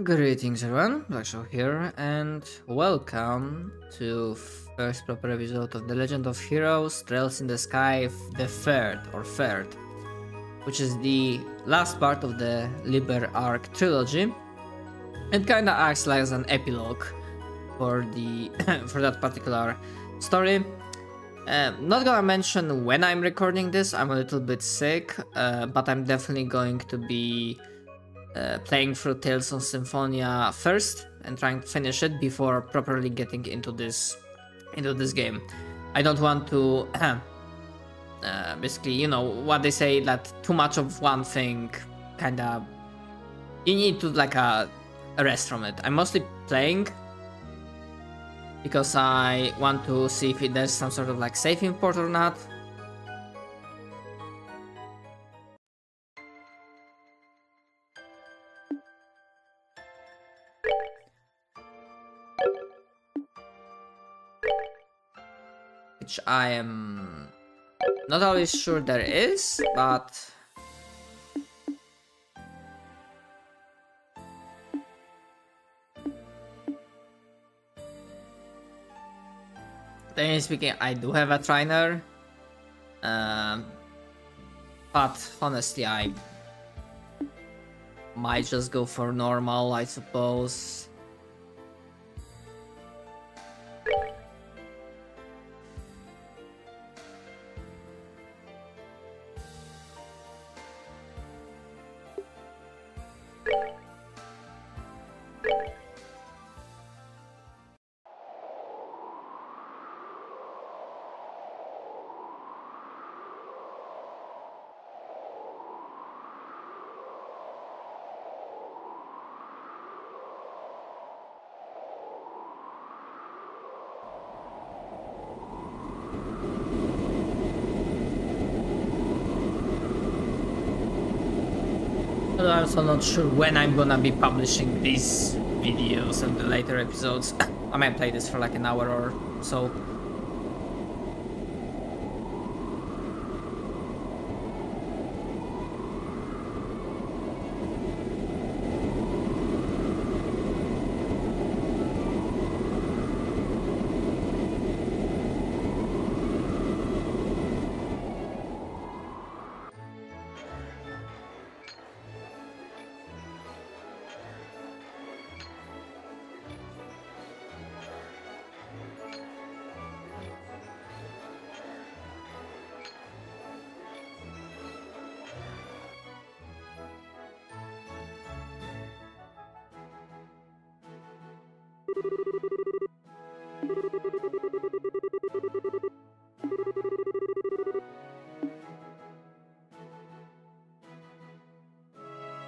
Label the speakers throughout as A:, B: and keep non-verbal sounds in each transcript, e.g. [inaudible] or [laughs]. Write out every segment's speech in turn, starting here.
A: Greetings everyone, Black Shadow here, and welcome to first proper episode of The Legend of Heroes Trails in the Sky, the third, or third, which is the last part of the Liberl Arc trilogy. and kinda acts like an epilogue for the [coughs] for that particular story. Um, not gonna mention when I'm recording this, I'm a little bit sick, uh, but I'm definitely going to be uh, playing through Tales of Symphonia first and trying to finish it before properly getting into this into this game. I don't want to [clears throat] uh, basically, you know, what they say that too much of one thing kind of you need to like a, a rest from it. I'm mostly playing because I want to see if there's some sort of like save import or not. Which I am not always sure there is, but Technically speaking, I do have a trainer. Um, but honestly, I might just go for normal, I suppose. I'm also not sure when I'm gonna be publishing these videos and the later episodes. [coughs] I might play this for like an hour or so.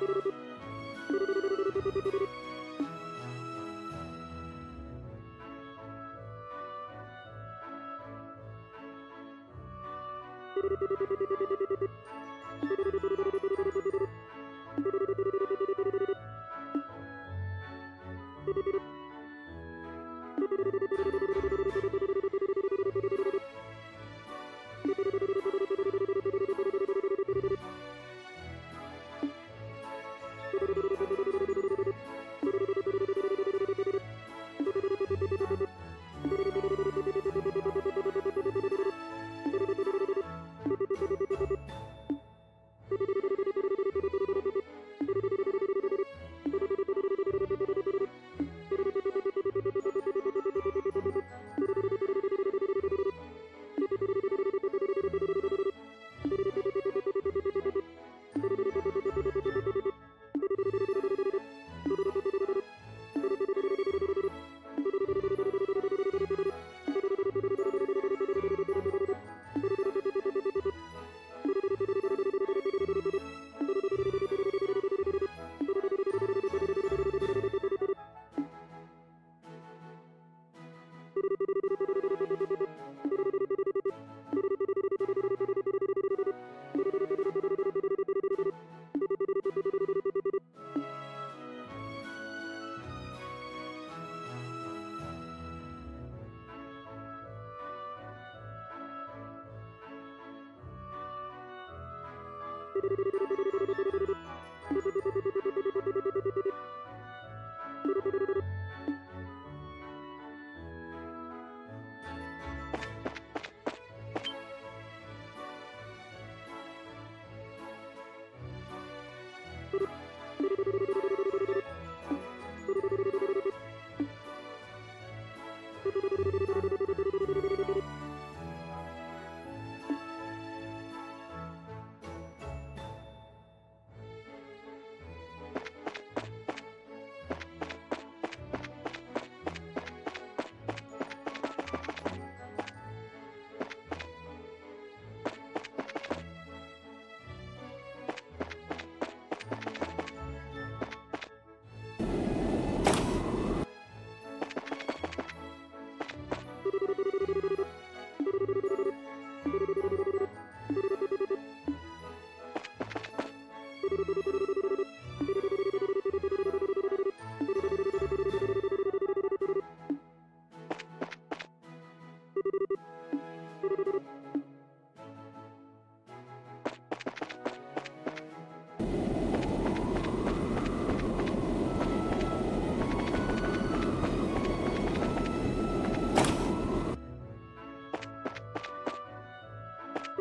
A: Thank you.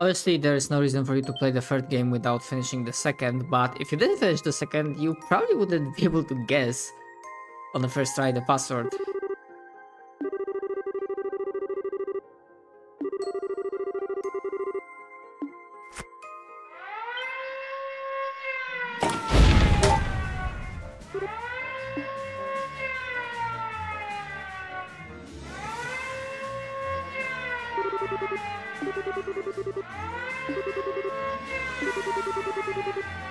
A: Obviously, there is no reason for you to play the third game without finishing the second, but if you didn't finish the second, you probably wouldn't [laughs] be able to guess on the first try the password.
B: Thank you.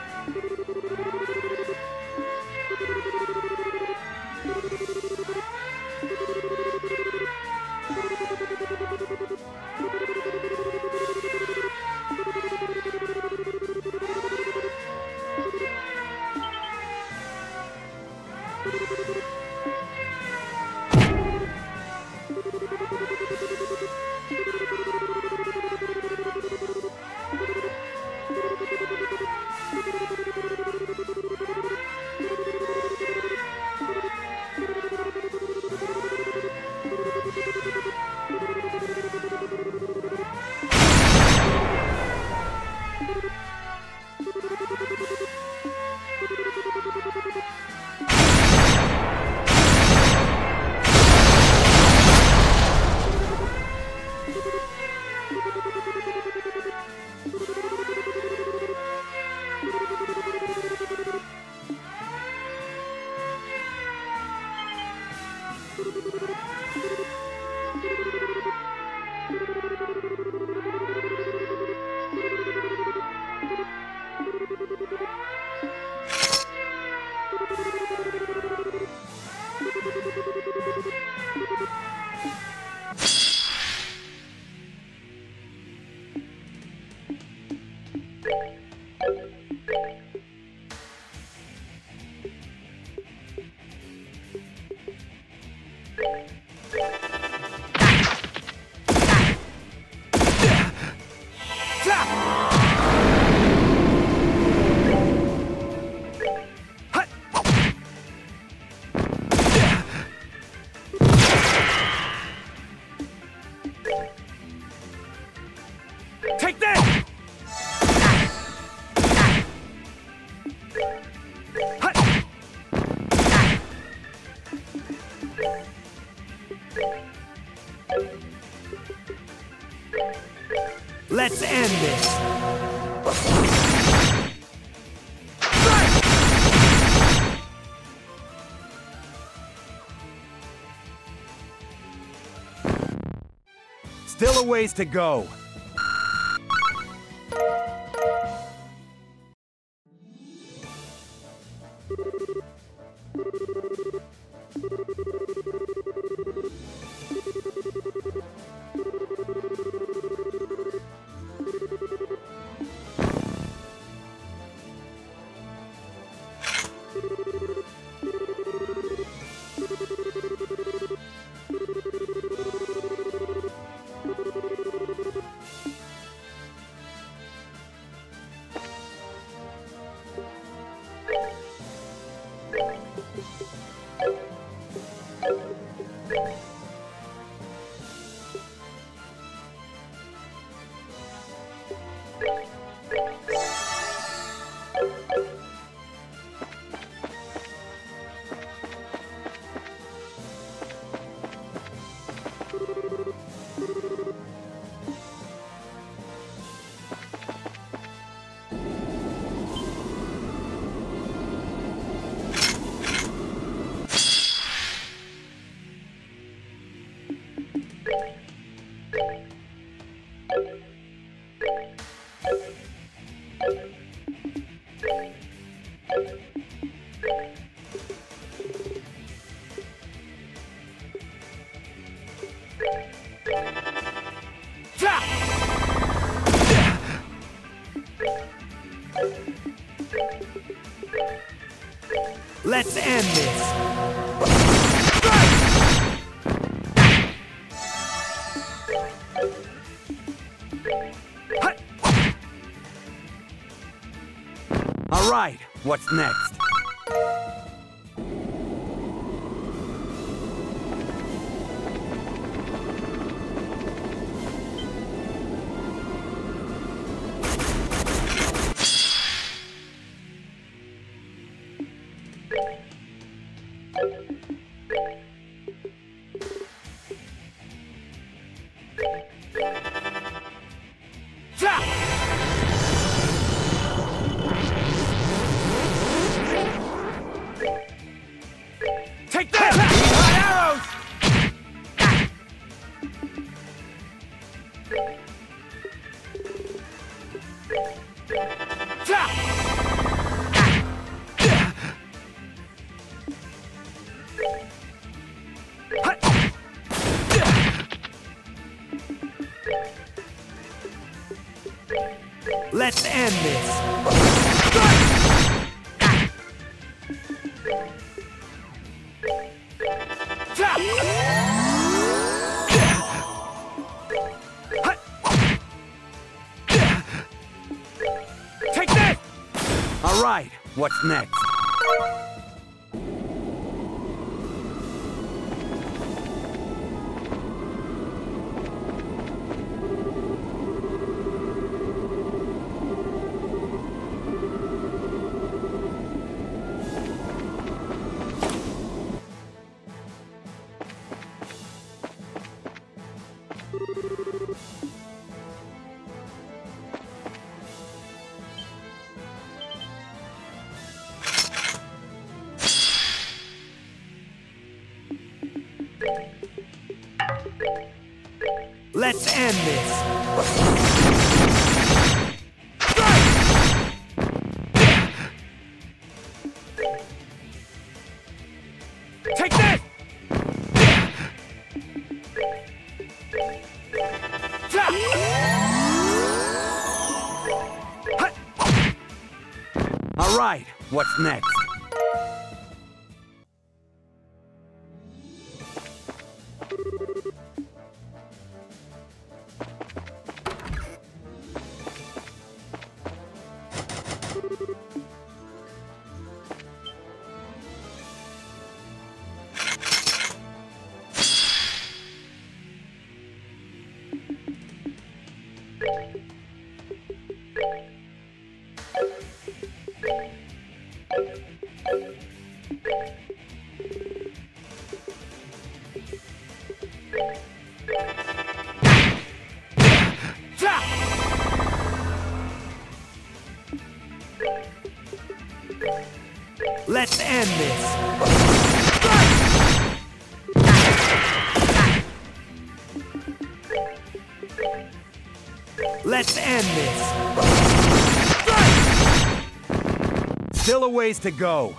B: Ways to go. Let's end this. All right, what's next? Let's end this. All right, what's next? Let's end this. Take that! All right, what's next? Let's end this. Let's end this. Still a ways to go.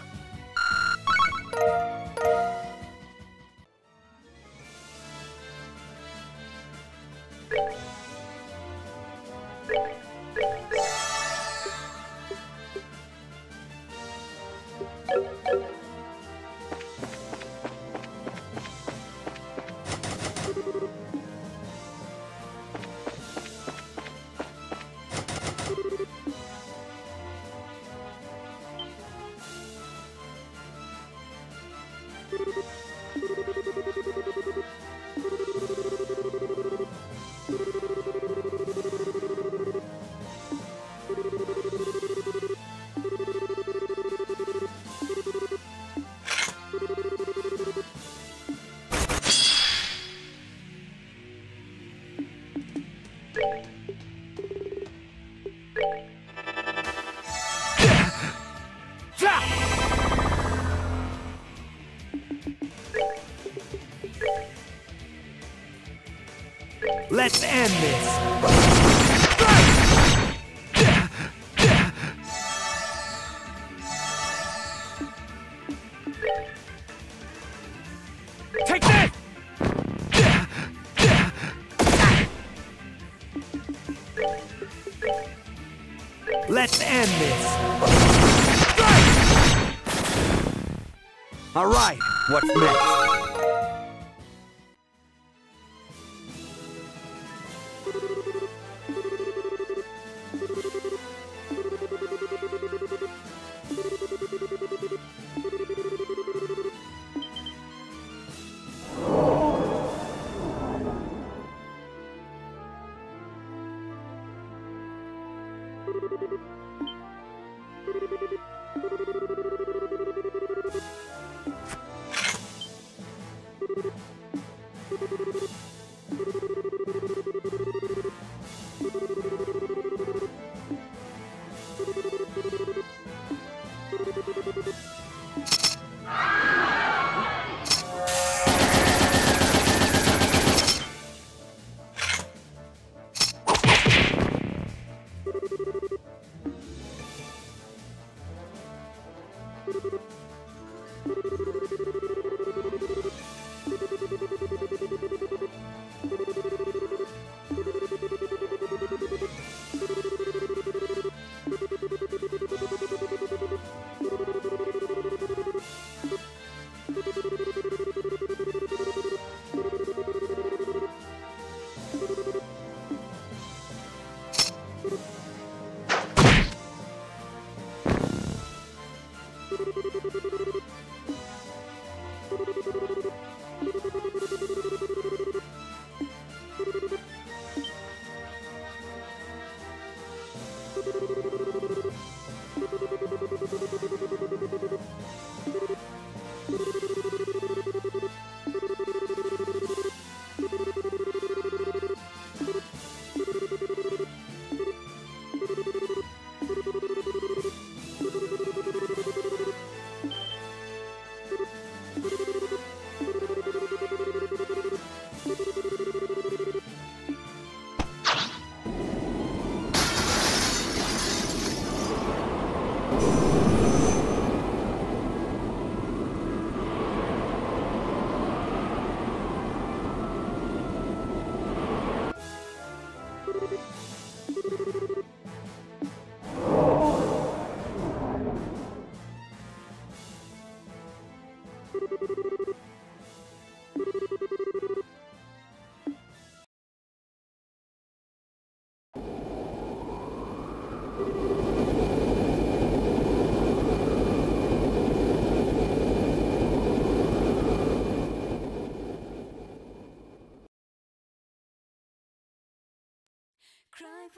B: What's next?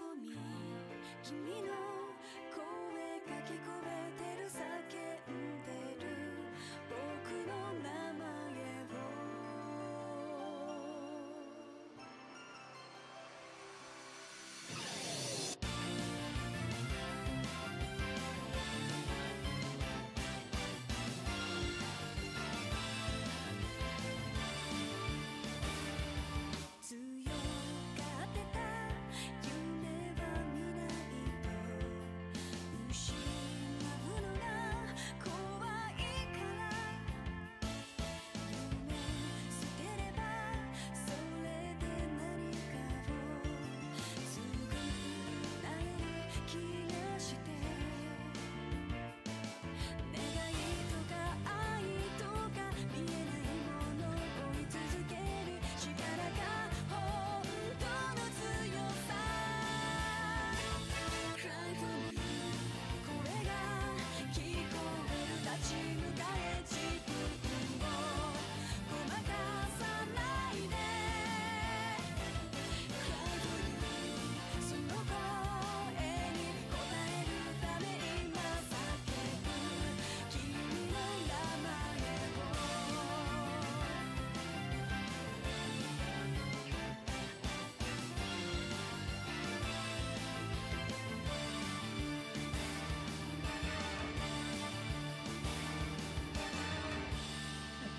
C: 込み君の声かき込め。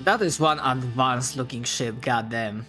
A: That is one advanced looking ship, goddamn.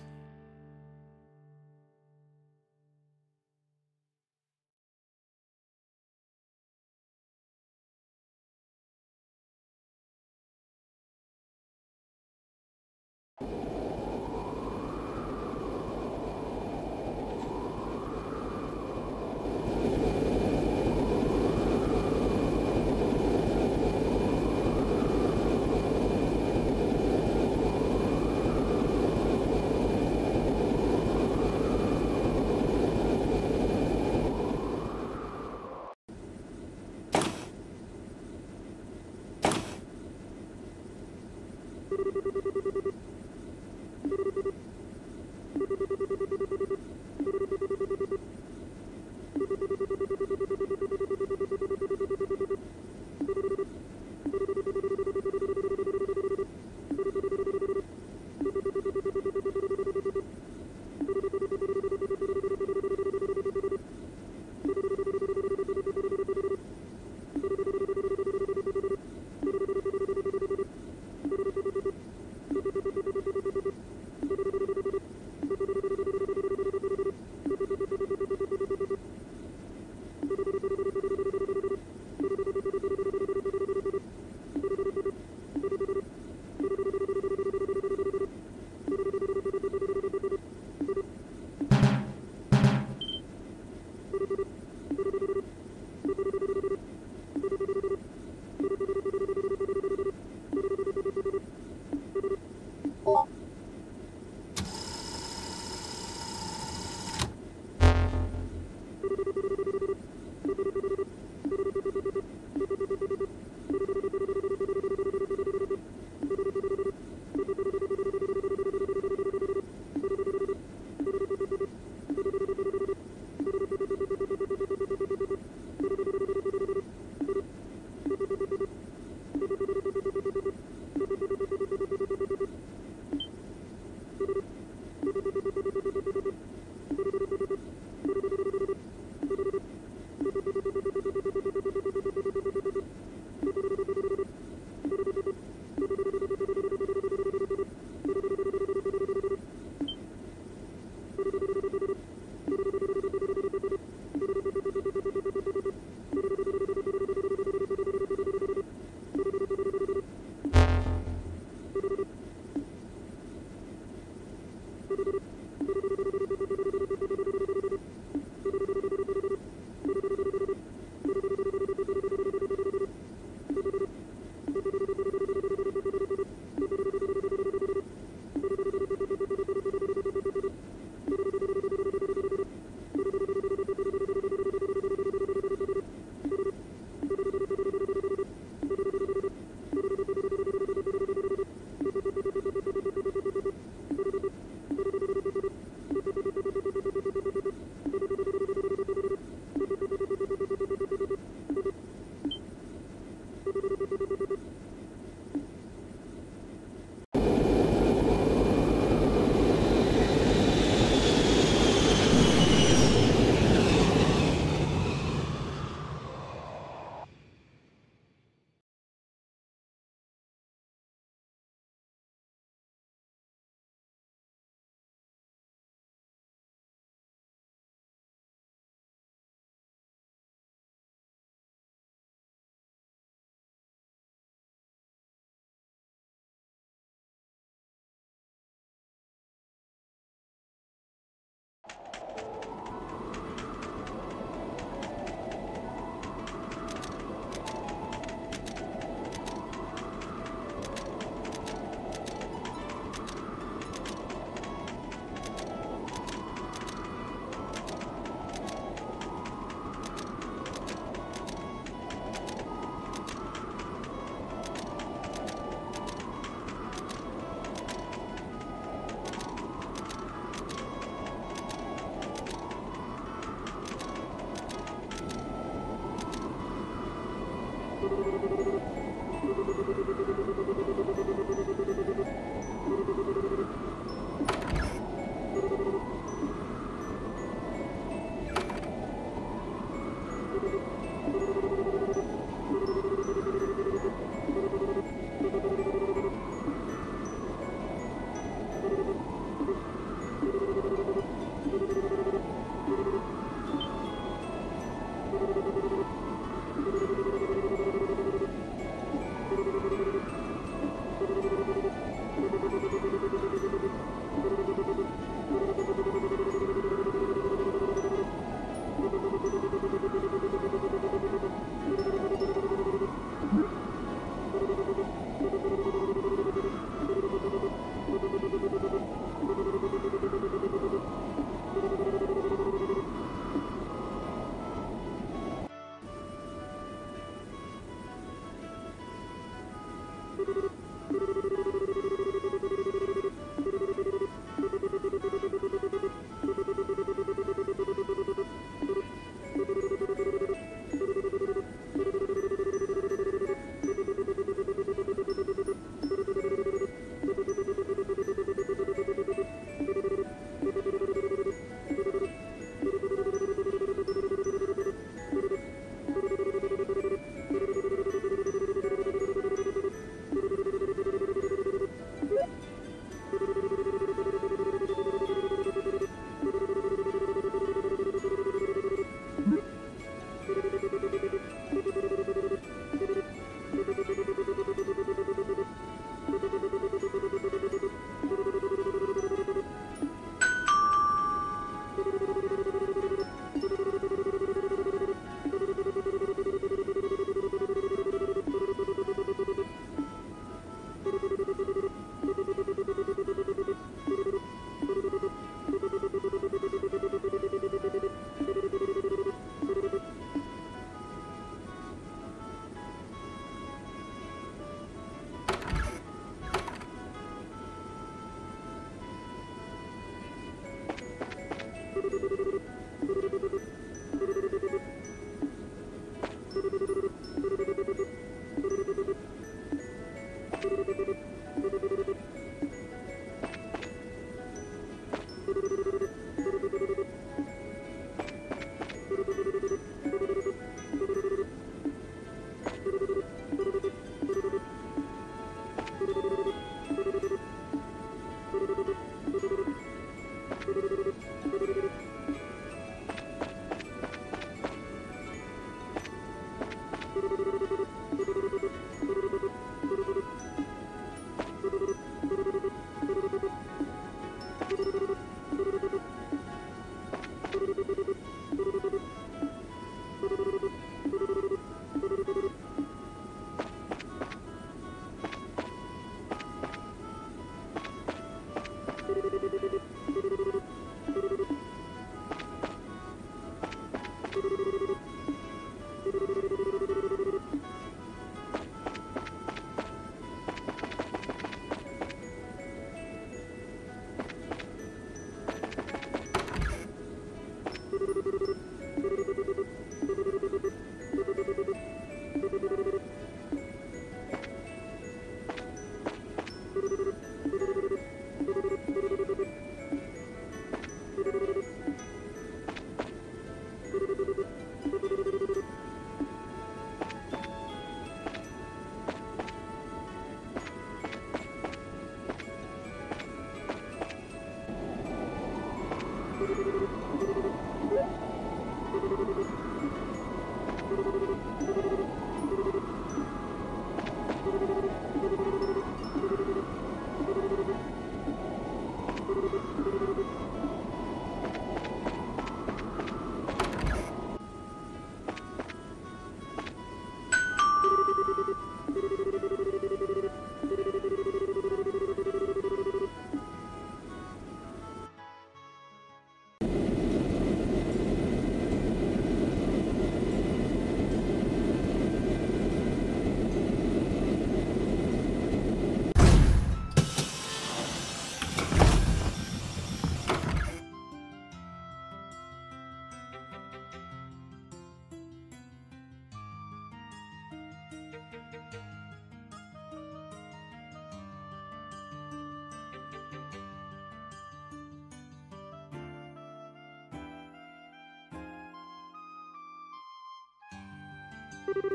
A: Thank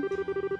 A: you.